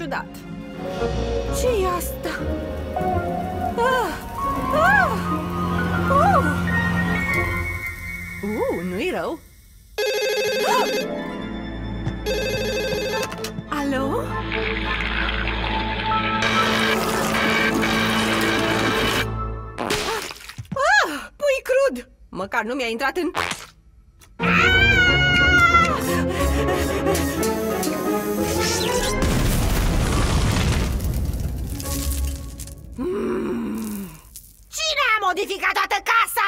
ciudat. ce e asta? Ah! Ah! Uh! Uh, nu-i rău. Ah! Alo? Ah, pui crud! Măcar nu mi-a intrat în... Cine modificat toată casa?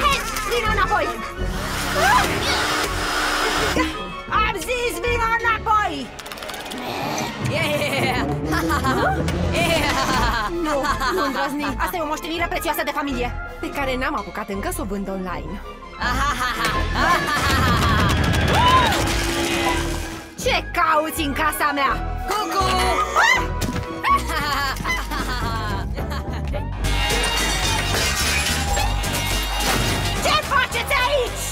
Hei, Vino înapoi! Am zis vino înapoi! Yeah! yeah! Nu, nu îndrăzni! Asta e o moștenire prețioasă de familie Pe care n-am apucat încă să o vând online Ce cauți în casa mea? Cucu! Ce faceți aici?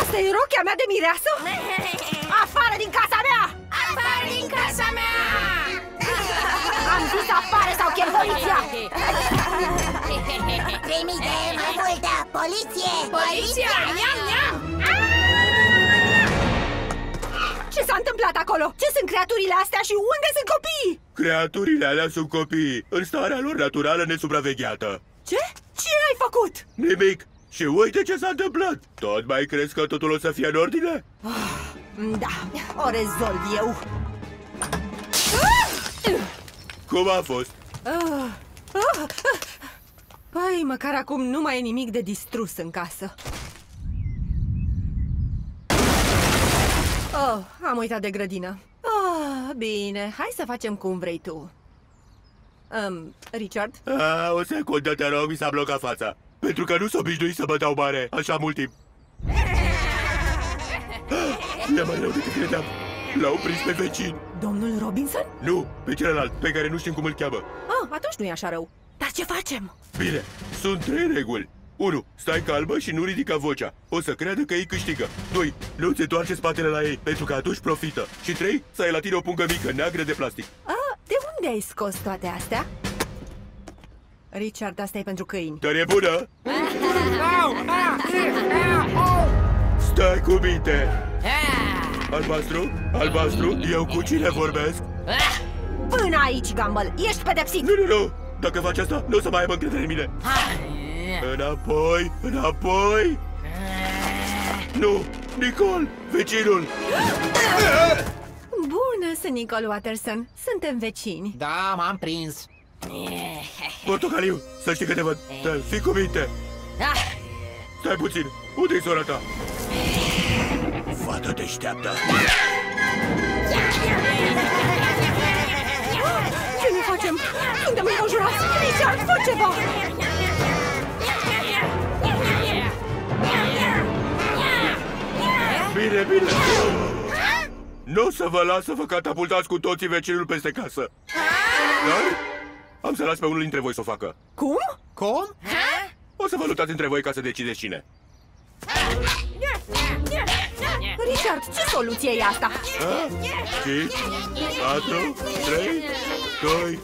Asta e rochia mea de mireasă? Afară din casa mea! Afară din casa mea! Am zis afară sau chem poliția! 3000 de mai multă! Poliție! Poliția! Niam, niam! Ce s-a întâmplat acolo? Ce sunt creaturile astea și unde sunt copiii? Creaturile alea sunt copii, în starea lor naturală nesupravegheată. Ce? Ce ai făcut? Nimic. Și uite ce s-a întâmplat. Tot mai crezi că totul o să fie în ordine? Da, o rezolv eu Cum a fost? Ah, ah, ah. Păi, măcar acum nu mai e nimic de distrus în casă Oh, am uitat de grădină oh, Bine, hai să facem cum vrei tu um, Richard? A, o secundă, te rog, mi s-a blocat fața. Pentru că nu s-o obișnuit să mă dau mare, așa mult timp. Ah, E mai rău decât credeam. L-au prins pe vecin. Domnul Robinson? Nu, pe celălalt, pe care nu știm cum îl cheamă. Ah, atunci nu e așa rău Dar ce facem? Bine, sunt trei reguli. 1. Stai calmă și nu ridica vocea. O să creadă că ei câștigă. 2. Nu-ți întoarce spatele la ei, pentru că atunci profită. Și 3. Să ai la tine o pungă mică, neagră de plastic. Ah, de unde ai scos toate astea? Richard, asta e pentru câini Dar e bună? Stai cu minte! Albastru? Albastru? Eu cu cine vorbesc? Până aici, Gumball! Ești pedepsit! Nu, nu, nu! Dacă faci asta, nu o să mai aibă încredere în mine! Înapoi, înapoi! Nu! Nicol! Vecinul! Bună, sunt Nicole Watterson Suntem vecini Da, m-am prins. Portocaliu, să știi că te văd! Dar fii cu minte! Stai puțin! Unde-i sora ta? Fată deșteaptă! Ce ne facem? Suntem înconjurați! Richard, fă ceva! Bine, bine! Nu o să vă las să vă catapultați cu toții vecinul peste casă! Dar am să las pe unul dintre voi să o facă. Cum? Cum? O să vă luptați între voi ca să decideți cine. Richard, ce soluție e asta? 5, 4, 3, 2...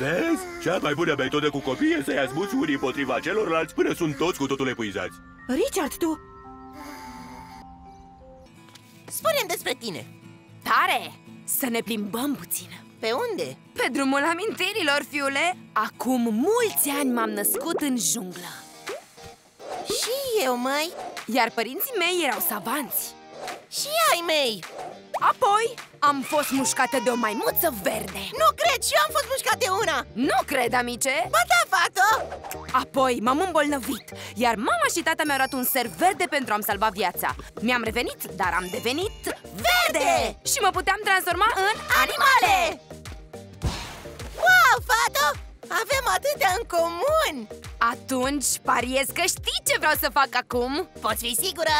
Vezi? Cea mai bună metodă cu copii e să-i azmuți unii împotriva celorlalți până sunt toți cu totul epuizați. Richard, tu... Spune-mi despre tine. Tare! Să ne plimbăm puțin Pe unde? Pe drumul amintirilor, fiule Acum mulți ani m-am născut în junglă Și eu, măi. Iar părinții mei erau savanți Și ai mei. Apoi am fost mușcată de o maimuță verde Nu cred, și eu am fost mușcat de una. Nu cred, amice? Ba da, fată! Apoi m-am îmbolnăvit Iar mama și tata mi-au dat un ser verde pentru a-mi salva viața Mi-am revenit, dar am devenit verde Și mă puteam transforma în animale Wow, fată! Avem atâtea în comun! Atunci pariez că știi ce vreau să fac acum? Poți fi sigură?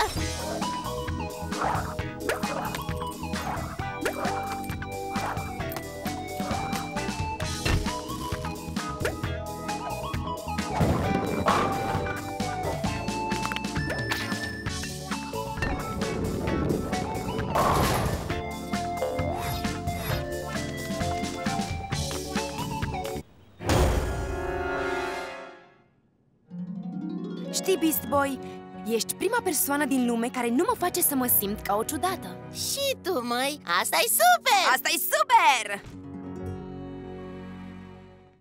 Boy, ești prima persoană din lume care nu mă face să mă simt ca o ciudată Și tu, măi, asta e super! asta e super!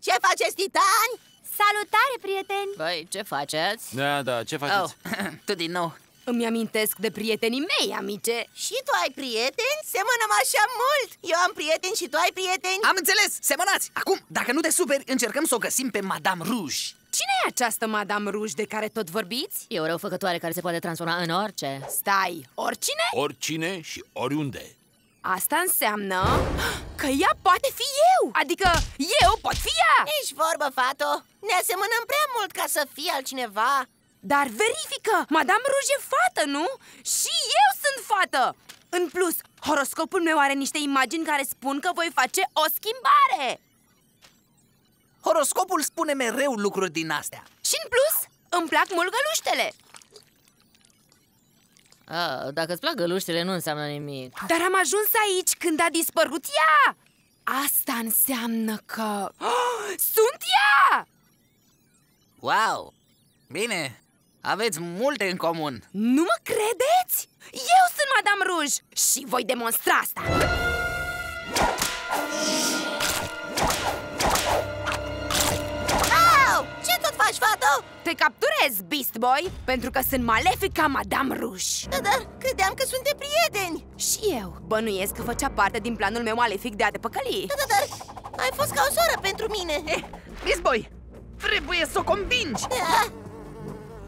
Ce faceți, titani? Salutare, prieteni! Băi, ce faceți? Da, da, ce faceți? Oh, tu din nou Îmi amintesc de prietenii mei, amice Și tu ai prieteni? Semănăm așa mult! Eu am prieteni și tu ai prieteni? Am înțeles, semănați Acum, dacă nu te superi, încercăm să o găsim pe Madame Rouge Cine e această Madame Rouge de care tot vorbiți? E o răufăcătoare care se poate transforma în orice Stai, oricine? Oricine și oriunde. Asta înseamnă că ea poate fi eu Adică eu pot fi ea Ești vorbă, Fato! Ne asemănăm prea mult ca să fie altcineva Dar verifică, Madame Rouge e fată, nu? Și eu sunt fată În plus, horoscopul meu are niște imagini care spun că voi face o schimbare Horoscopul spune mereu lucruri din astea Și în plus, îmi plac mult găluștele A, Dacă îți plac găluștele, nu înseamnă nimic Dar am ajuns aici când a dispărut ea Asta înseamnă că... Oh, sunt ea! Wow! Bine, aveți multe în comun Nu mă credeți? Eu sunt Madame Rouge și voi demonstra asta faci, Fato? Te capturez, Beast Boy, pentru că sunt malefica Madame Rouge. Da, dar credeam că suntem prieteni. Și eu bănuiesc că făcea parte din planul meu malefic de a te păcăli. Da, da, dar ai fost ca o soră pentru mine. Eh, Miss Boy, trebuie să o convingi. Ah.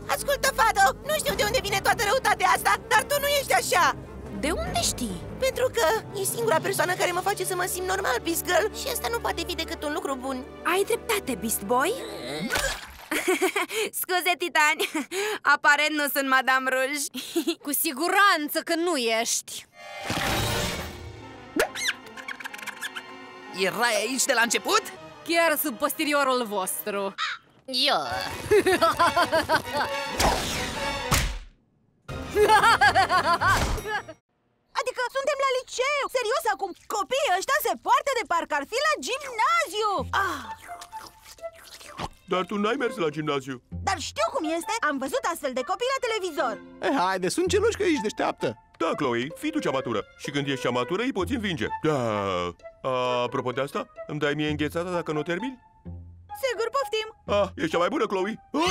Ascultă, Fado, nu știu de unde vine toată răutatea asta, dar tu nu ești așa. De unde știi? Pentru că e singura persoană care mă face să mă simt normal, Beast Girl Și asta nu poate fi decât un lucru bun. Ai dreptate, Beast Boy? Scuze, titani Aparent nu sunt Madame Rouge Cu siguranță că nu ești! Erai aici de la început? Chiar sub posteriorul vostru! Eu Adică suntem la liceu, serios acum Copiii ăștia se poartă de parcă ar fi la gimnaziu ah, Dar tu n-ai mers la gimnaziu. Dar știu cum este, am văzut astfel de copii la televizor Eh, haide, sunt geloși că ești deșteaptă. Da, Chloe, fii tu cea matură. Și când ești cea matură, îi poți învinge. Da. A, apropo de asta, îmi dai mie înghețata dacă nu termin? Sigur, poftim Ah, ești cea mai bună, Chloe. Ah,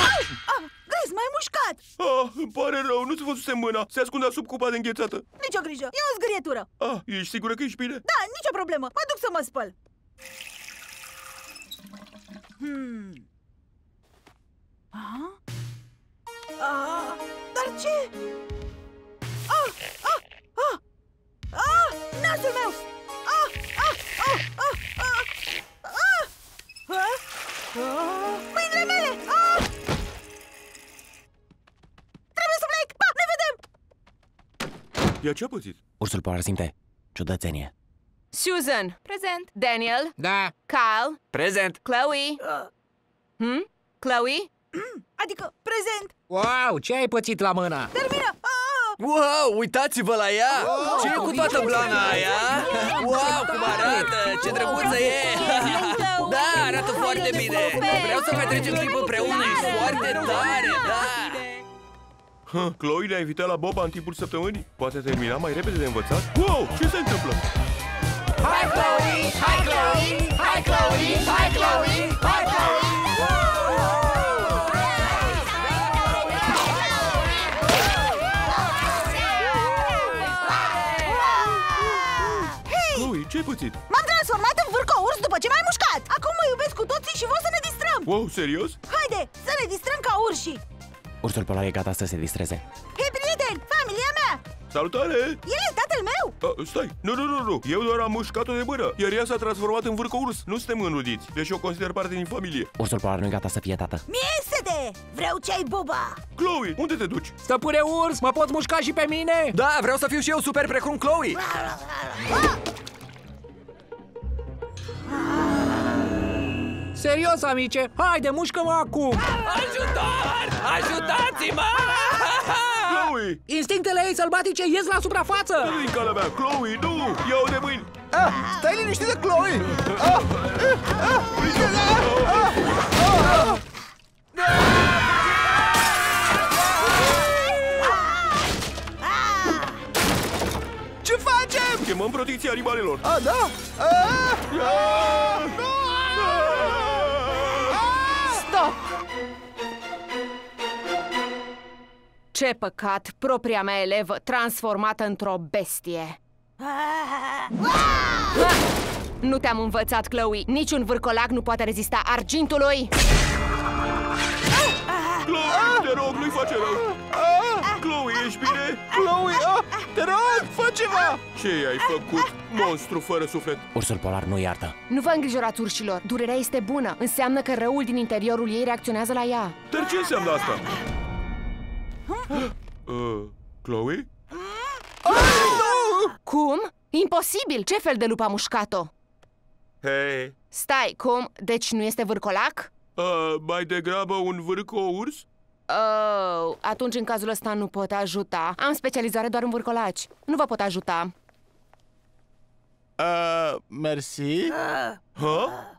ah, Vezi, m-ai mușcat ah, îmi pare rău, nu-ți văzusem mâna. Se ascundea sub cupa de înghețată. Nici o grijă, e o zgârietură Ah, ești sigură că ești bine? Da, nicio problemă, mă duc să mă spăl Hmm. Ce? Ah, ah, ah, ah, nasul meu! Ah, ah, ah, ah, ah, ah, ah, ah, mâinile mele! Ah! Trebuie să plec! Pa, ne vedem! Ea ce-a pățit? Ursul polar simte ciudățenie. Susan! Prezent! Daniel! Da, Kyle! prezent Chloe! Hmm? Chloe? Adică prezent! Wow, ce ai pățit la mână? Termină! Ah! Wow, uitați-vă la ea! Ce e cu toată blana aia? Wow, cum arată! Ce drăguță e! Da, arată foarte bine! Vreau să petrecem timp împreună, e foarte tare, da! Ha, Chloe ne-a invitat la Boba în timpul săptămânii? Poate termina mai repede de învățat? Wow, ce se întâmplă? Hai, Chloe! Hai, Chloe! Hai, Chloe! Hai, Chloe! Hai, Chloe! Ce-ai pățit? M-am transformat în vârcă urs după ce m-ai mușcat Acum mă iubesc cu toții și vor să ne distrăm Wow, serios? Haide, să ne distrăm ca urși Ursul polar e gata să se distreze. Hei, prieteni, familia mea Salutare! El e tatăl meu Uh, stai, nu, nu, nu, nu, eu doar am mușcat-o de mână Iar ea s-a transformat în vârcă urs Nu suntem înrudiți, deși o consider parte din familie Ursul polar nu e gata să fie tată. Mie sede! Vreau ce-ai buba Chloe, unde te duci? Stăpâne urs, mă poți mușca și pe mine? Da, vreau să fiu și eu super precum Chloe! Serios, amice, haide, mușcă-mă acum! Ajutor! Ajutați-mă! Chloe! Instinctele ei sălbatice ies la suprafață! Nu-i în calea mea, Chloe, nu! Ia-o de mâini! Ah, stai liniștită, Chloe! Ah, ah, ah, ah, ah, ah, ah. Chemăm protecția animalelor! A, da? A, a, a, a, a, a, a, Ce păcat, propria mea elevă transformată într-o bestie. Ah! Nu te-am învățat, Chloe. Niciun vârcolac nu poate rezista argintului. Chloe, te rog, nu-i face rău! Chloe, ești bine? Chloe, ah, te rog, fă ceva! Ce ai făcut, monstru fără suflet? Ursul polar nu iartă. Nu vă îngrijorați, urșilor. Durerea este bună. Înseamnă că răul din interiorul ei reacționează la ea. Dar ce înseamnă asta? Uh, Chloe? Cum? Imposibil! Ce fel de lup a mușcat-o? Hei, Stai, cum? Deci nu este vârcolac? uh, mai degrabă un vârco urs? Oh, atunci în cazul ăsta nu pot ajuta. Am specializare doar în vârcolaci. Nu vă pot ajuta. Uh, mersi. Ha?